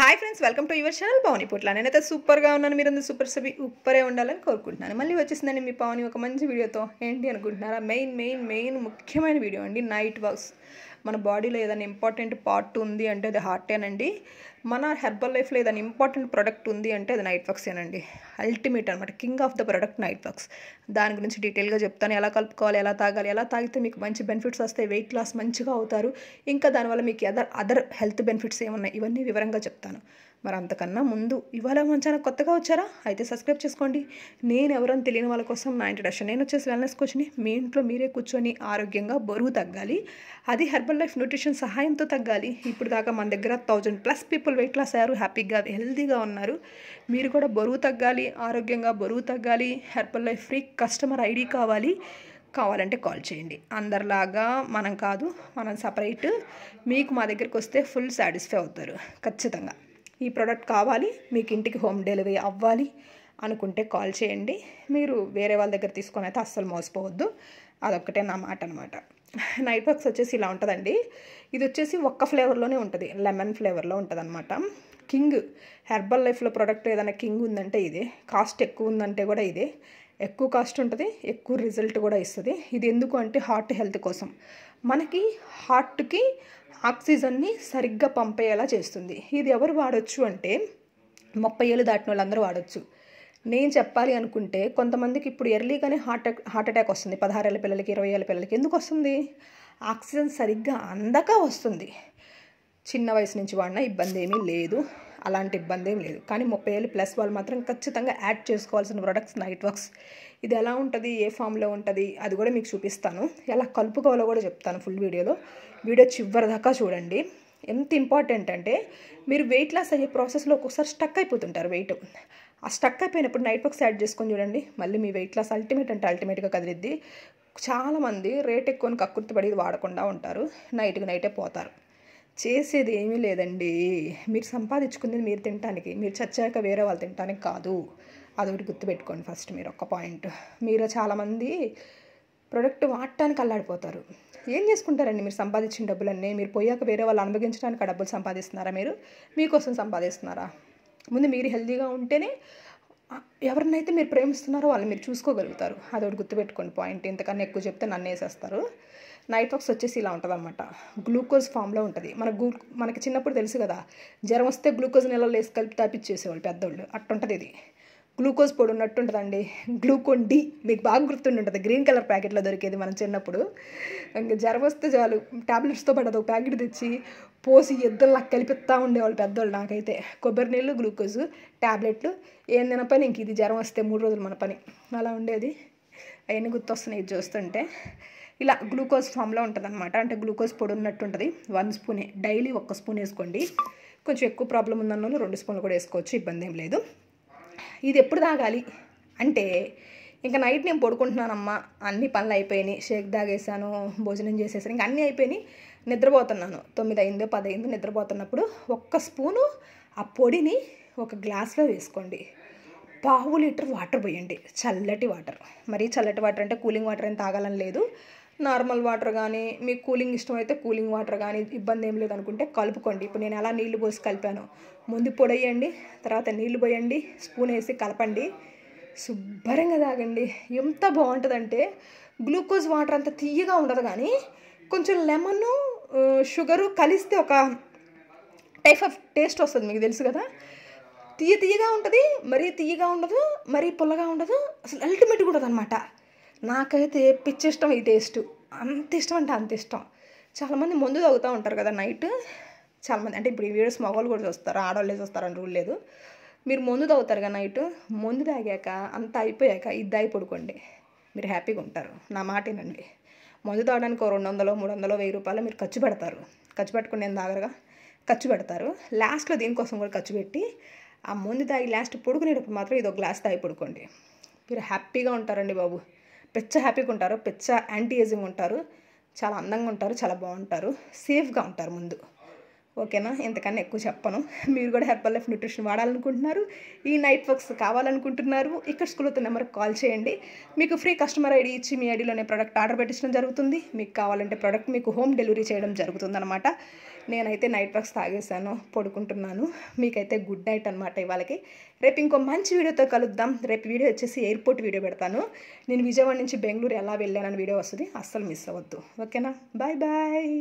Hi friends welcome to your channel Pavani Putla నేనైతే సూపర్గా ఉన్నాను. మీరందరూ సూపర్ సభి ఉప్పరే ఉండాలని కోరుకుంటున్నాను. మళ్ళీ వచ్చేసిందండి మీ పవని ఒక మంచి వీడియోతో ఏంటి అనుకుంటున్నారా? మెయిన్ మెయిన్ మెయిన్ ముఖ్యమైన వీడియో అండి. నైట్ వర్క్స్ మన బాడీలో ఏదైనా ఇంపార్టెంట్ పార్ట్ ఉంది అంటే అది హార్టేనండి మన హెర్బల్ లైఫ్లో ఏదైనా ఇంపార్టెంట్ ప్రోడక్ట్ ఉంది అంటే అది నైట్ వర్క్సేనండి అల్టిమేట్ అనమాట king of the product night works దాని గురించి డీటెయిల్గా చెప్తాను ఎలా కలుపుకోవాలి ఎలా తాగాలి ఎలా తాగితే మీకు మంచి బెనిఫిట్స్ వస్తాయి వెయిట్ లాస్ మంచిగా అవుతారు. ఇంకా దానివల్ల మీకు అదర్ అదర్ హెల్త్ బెనిఫిట్స్ ఏమున్నాయి ఇవన్నీ వివరంగా చెప్తాను. మరి అంతకన్నా ముందు. ఇవాళ మన ఛానల్ కొత్తగా వచ్చారా? అయితే సబ్స్క్రైబ్ చేసుకోండి. నేను ఎవరని తెలియని వాళ్ళ కోసం నా ఇంట్రడక్షన్ నేను వచ్చేసి వెల్నెస్ కోచ్ని మీ ఇంట్లో మీరే కూర్చొని ఆరోగ్యంగా బరువు తగ్గాలి. అది హెర్బల్ లైఫ్ న్యూట్రిషన్ సహాయంతో తగ్గాలి. ఇప్పుడు దాకా మన దగ్గర thousand plus people weight loss అయ్యారు. హ్యాపీగా హెల్తీగా ఉన్నారు. మీరు కూడా బరువు తగ్గాలి ఆరోగ్యంగా బరువు తగ్గాలి. Herbalife free customer ID కావాలి. కావాలంటే కాల్ చేయండి. అందరిలాగా మనం కాదు మనం సపరేట్ మీకు మా దగ్గరికి వస్తే ఫుల్ సాటిస్ఫై అవుతారు. ఖచ్చితంగా. ఈ ప్రోడక్ట్ కావాలి మీకు ఇంటికి హోమ్ డెలివరీ అవ్వాలి అనుకుంటే కాల్ చేయండి. మీరు వేరే వాళ్ళ దగ్గర తీసుకొని అయితే అస్సలు మోసపోవద్దు. అదొక్కటే నా మాట అనమాట నైట్ బాక్స్ వచ్చేసి ఇలా ఉంటుందండి. ఇది వచ్చేసి ఒక్క ఫ్లేవర్లోనే ఉంటుంది. లెమన్ ఫ్లేవర్లో ఉంటుంది అనమాట కింగ్ హెర్బల్ లైఫ్లో ప్రోడక్ట్ ఏదైనా కింగ్ ఉందంటే ఇదే. కాస్ట్ ఎక్కువ ఉందంటే కూడా ఇదే. ఎక్కువ కాస్ట్ ఉంటుంది ఎక్కువ రిజల్ట్ కూడా ఇస్తుంది. ఇది ఎందుకు అంటే హార్ట్ హెల్త్ కోసం. మనకి హార్ట్కి ఆక్సిజన్ని సరిగ్గా పంపేలా చేస్తుంది. ఇది ఎవరు వాడచ్చు అంటే ముప్పై ఏళ్ళు దాటిన వాళ్ళందరూ వాడచ్చు. నేను చెప్పాలి అనుకుంటే కొంతమందికి ఇప్పుడు ఎర్లీగానే హార్ట్ హార్ట్ అటాక్ వస్తుంది. పదహారేళ్ళ పిల్లలకి ఇరవై ఏళ్ళ పిల్లలకి ఎందుకు వస్తుంది? ఆక్సిజన్ సరిగ్గా అందక వస్తుంది. చిన్న వయసు నుంచి వాడినా ఇబ్బంది ఏమీ లేదు. అలాంటి ఇబ్బంది ఏం లేదు. కానీ ముప్పై ఏళ్ళు ప్లస్ వాళ్ళు మాత్రం ఖచ్చితంగా యాడ్ చేసుకోవాల్సిన ప్రొడక్ట్స్ నైట్ వర్క్స్. ఇది ఎలా ఉంటుంది? ఏ ఫామ్లో ఉంటుంది? అది కూడా మీకు చూపిస్తాను. ఎలా కలుపుకోవాలో కూడా చెప్తాను ఫుల్ వీడియోలో. వీడియో చివరి దాకా చూడండి. ఎంత ఇంపార్టెంట్ అంటే మీరు వెయిట్ లాస్ అయ్యే ప్రాసెస్లో ఒక్కొక్కసారి స్టక్ అయిపోతుంటారు వెయిట్. ఆ స్టక్ అయిపోయినప్పుడు నైట్ వర్క్స్ యాడ్ చేసుకొని చూడండి. మళ్ళీ మీ వెయిట్ లాస్ అల్టిమేట్ అంటే అల్టిమేట్గా కదిలిద్ది. చాలామంది రేట్ ఎక్కువని కక్కుర్తిపడి వాడకుండా ఉంటారు. నైట్కి నైటే పోతారు. చేసేది ఏమీ లేదండి. మీరు సంపాదించుకుంది మీరు తినటానికి మీరు చచ్చాక వేరే వాళ్ళు తినటానికి కాదు. అదొకటి గుర్తుపెట్టుకోండి ఫస్ట్ మీరు ఒక్క పాయింట్. మీరు చాలామంది ప్రొడక్ట్ వాడటానికి అల్లాడిపోతారు. ఏం చేసుకుంటారండి మీరు సంపాదించిన డబ్బులన్నీ? మీరు పోయాక వేరే వాళ్ళు అనుభవించడానికి ఆ డబ్బులు సంపాదిస్తున్నారా మీరు? మీకోసం సంపాదిస్తున్నారా? ముందు మీరు హెల్తీగా ఉంటేనే ఎవరినైతే మీరు ప్రేమిస్తున్నారో వాళ్ళు మీరు చూసుకోగలుగుతారు. అదొకటి గుర్తుపెట్టుకోండి పాయింట్. ఇంతకన్నా ఎక్కువ చెప్తే నన్ను వేసేస్తారు. నైట్రాక్స్ వచ్చేసి ఇలా ఉంటుంది అనమాట గ్లూకోజ్ ఫామ్లో ఉంటుంది. మన గ్లూ మనకి చిన్నప్పుడు తెలుసు కదా జ్వరం వస్తే గ్లూకోజ్ నీళ్ళలో వేసి కలిపి తాపిచ్చేసేవాళ్ళు పెద్దోళ్ళు. అట్టుంటుంది ఇది. గ్లూకోజ్ పొడి ఉన్నట్టు ఉంటుందండి గ్లూకోన్ డి మీకు బాగా గుర్తుంటుంది గ్రీన్ కలర్ ప్యాకెట్లో దొరికేది మనం చిన్నప్పుడు. ఇంకా జ్వరం వస్తే చాలు టాబ్లెట్స్తో పాటు ఒక ప్యాకెట్ తెచ్చి పోసి ఇద్దరులా కలిపిస్తూ ఉండేవాళ్ళు పెద్దోళ్ళు నాకైతే. కొబ్బరి నీళ్ళు గ్లూకోజ్ ట్యాబ్లెట్లు ఏం తినపని ఇంక ఇది జ్వరం వస్తే మూడు రోజులు మన పని. అలా ఉండేది. అవన్నీ గుర్తొస్తున్నాయి ఇది చూస్తుంటే. ఇలా గ్లూకోజ్ ఫామ్లో ఉంటుంది అనమాట అంటే గ్లూకోజ్ పొడి ఉన్నట్టు ఉంటుంది. వన్ స్పూనే డైలీ ఒక్క స్పూన్ వేసుకోండి. కొంచెం ఎక్కువ ప్రాబ్లం ఉందన్న వాళ్ళు రెండు స్పూన్లు కూడా వేసుకోవచ్చు ఇబ్బంది ఏం లేదు. ఇది ఎప్పుడు తాగాలి? అంటే ఇంకా నైట్ నేను పడుకుంటున్నానమ్మా. అన్ని పనులు అయిపోయినాయి. షేక్ తాగేసాను భోజనం చేసేసాను. ఇంకా అన్నీ అయిపోయినాయి. నిద్రపోతున్నాను. తొమ్మిది అయిందో పది అయిందో నిద్రపోతున్నప్పుడు ఒక్క స్పూను ఆ పొడిని ఒక గ్లాస్లో వేసుకోండి. పావు లీటర్ వాటర్ పోయండి. చల్లటి వాటర్. మరి చల్లటి వాటర్ అంటే కూలింగ్ వాటర్ ఏం తాగాలని లేదు. నార్మల్ వాటర్ కానీ మీకు కూలింగ్ ఇష్టం అయితే కూలింగ్ వాటర్ కానీ ఇబ్బంది ఏం లేదు అనుకుంటే కలుపుకోండి. ఇప్పుడు నేను ఎలా నీళ్ళు పోసి కలిపాను. ముందు పొడేయండి తర్వాత నీళ్ళు పోయండి స్పూన్ వేసి కలపండి. శుభ్రంగా తాగండి. ఎంత బాగుంటుందంటే గ్లూకోజ్ వాటర్ అంత తీయగా ఉండదు కానీ కొంచెం లెమన్ షుగరు కలిస్తే ఒక టైప్ ఆఫ్ టేస్ట్ వస్తుంది. మీకు తెలుసు కదా? తీయ తీయగా ఉంటుంది మరీ తీయగా ఉండదు మరీ పుల్లగా ఉండదు. అసలు అల్టిమేట్ కూడా అనమాట నాకైతే పిచ్చి ఇష్టం ఈ టేస్ట్. అంత ఇష్టం అంటే అంత ఇష్టం. చాలామంది ముందు తాగుతూ ఉంటారు కదా నైట్. చాలామంది అంటే ఇప్పుడు ఈ వీడియోస్ మగవాళ్ళు కూడా చూస్తారు ఆడవాళ్ళే చూస్తారని రూల్ లేదు. మీరు ముందు తాగుతారు కదా నైట్. ముందు తాగాక అంత అయిపోయాక ఇది దాయి పడుకోండి మీరు హ్యాపీగా ఉంటారు. నా మాట వినండి. మందు తాగడానికి రెండు వందలు మూడు వందలు వెయ్యి రూపాయలు మీరు ఖర్చు పెడతారు. ఖర్చు పెట్టుకుని నేను ఖర్చు పెడతారు. లాస్ట్లో దీనికోసం కూడా ఖర్చు పెట్టి ఆ ముందు తాగి లాస్ట్ పడుకునేటప్పుడు మాత్రం ఇది ఒక గ్లాస్ తాగి పడుకోండి. మీరు హ్యాపీగా ఉంటారండి బాబు. పెచ్చ హ్యాపీగా ఉంటారు పెచ్చ యాంటీ ఏజింగ్ ఉంటారు చాలా అందంగా ఉంటారు చాలా బాగుంటారు సేఫ్గా ఉంటారు ముందు. ఓకేనా? ఇంతకన్నా ఎక్కువ చెప్పను. మీరు కూడా హెర్బల్ లైఫ్ న్యూట్రిషన్ వాడాలనుకుంటున్నారు. ఈ నైట్ వర్క్స్ కావాలనుకుంటున్నారు. ఇక్కడ స్కూల్ అవుతున్న నెంబర్కి కాల్ చేయండి. మీకు ఫ్రీ కస్టమర్ ఐడి ఇచ్చి మీ ఐడిలోనే ప్రోడక్ట్ ఆర్డర్ పెట్టించడం జరుగుతుంది. మీకు కావాలంటే ప్రోడక్ట్ మీకు హోమ్ డెలివరీ చేయడం జరుగుతుందనమాట నేనైతే నైట్ వర్క్స్ తాగేసాను పడుకుంటున్నాను. మీకైతే గుడ్ నైట్ అనమాట ఇవాళకి. రేపు ఇంకో మంచి వీడియోతో కలుద్దాం. రేపు వీడియో వచ్చేసి ఎయిర్పోర్ట్ వీడియో పెడతాను. నేను విజయవాడ నుంచి బెంగళూరు ఎలా వెళ్ళానని వీడియో వస్తుంది. అస్సలు మిస్ అవ్వద్దు. ఓకేనా? Bye bye.